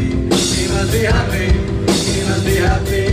Minas de Rabi, Minas de Rabi.